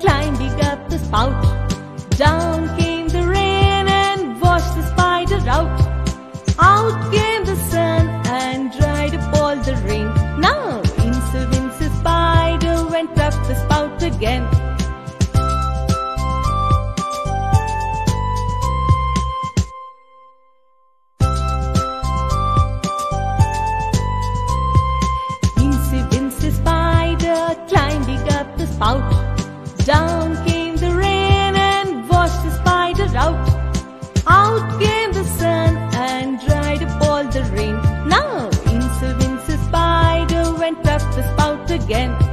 climbing up the spout. Down came the rain and washed the spider out. Out came the sun and dried up all the rain. Now, Incy Wincy Spider went up the spout again. Out. again.